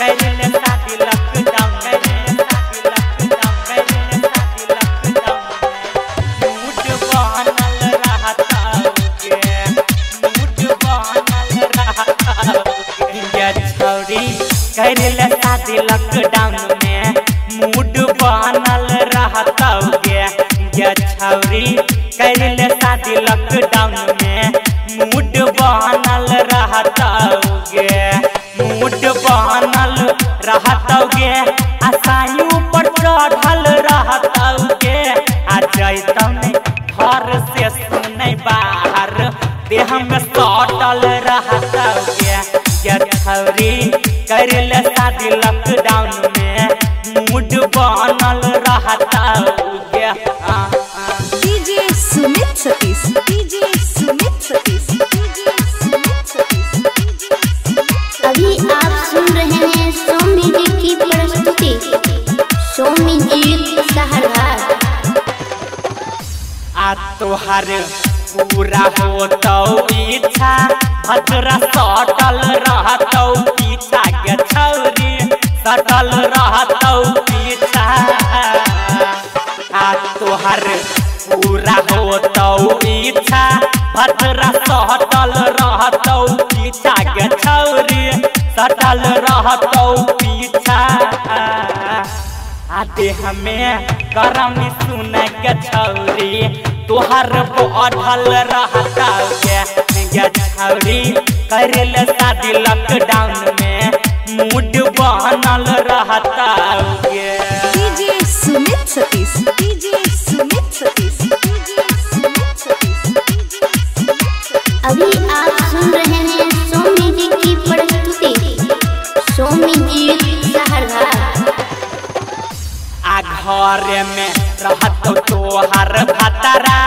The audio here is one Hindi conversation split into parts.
लॉकडाउन करिले शादी लॉकडाउन में मूड गे छौरी करिले शादी लॉकडाउन में देह में सटल रहता गे छौरी करिले शादी लॉकडाउन में मूड बनल रहता आ, आ। DJ Sumit Satish DJ Sumit Satish DJ Sumit Satish अभी आप सुन रहे हैं सौम्य जी की प्रस्तुति सौम्य जी सहरहार आ तोहर पूरा होतौ इच्छा भद्रा सटल रहतौ पीछा के छौरी, सटल रहतौ पीछा। आ तोहर पूरा होतौ इच्छा भद्रा सटल रहतौ पीछा के छौरी, सटल रहतौ पीछा। आ देह में गरम सुन के छौरी तोहर बढ़ल रहता करल शादी लॉकडाउन में। मूड बनल रहता सुमित सतीश सुमित सतीश डीजे सुमित सतीश अभी आप सुन रहे हैं सौम्य जी की प्रस्तुति। सौम्य जी घर में रहतौ तोहर भतरा।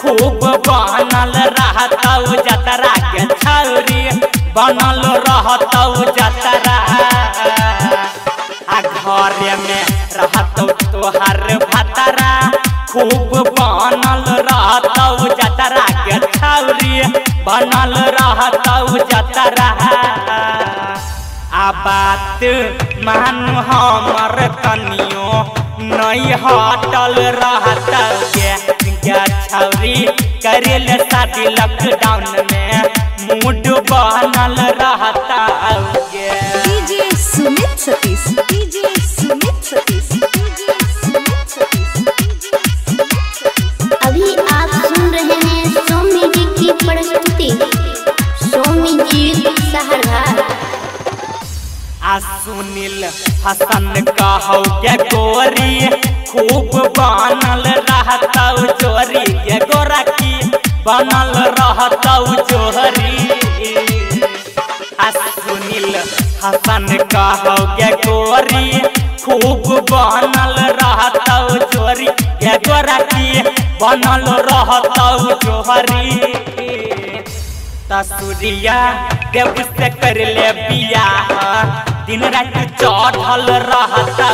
खूब बनल रहतौ जतरा के छौरी। बनल रहतौ जतरा। घर में रहतौ तोहर भतरा। खूब बनल रहतौ जतरा के छौरी। बनल रहतौ जतरा। आ बात मानु हमर तनियो नहीं हटल रहता छौरी करेल शादी लॉकडाउन में। मूड बनल सुनील हसन कहौ के गोरी खूब बनल रहतौ चोरी। के गोरखी बनल रहतौ चोरी। सुनील हसन कहौ के गोरी खूब बनल रहतौ चोरी। के गोरखी बनल रहतौ चोरी। तसुरिया देव से कर ले बियाह। दिन रात चढ़ल रहता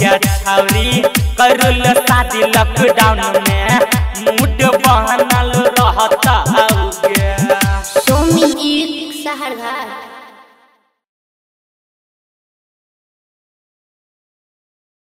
छौरी करल शादी लॉकडाउन में। मूड बहनल रहता सोमी शहर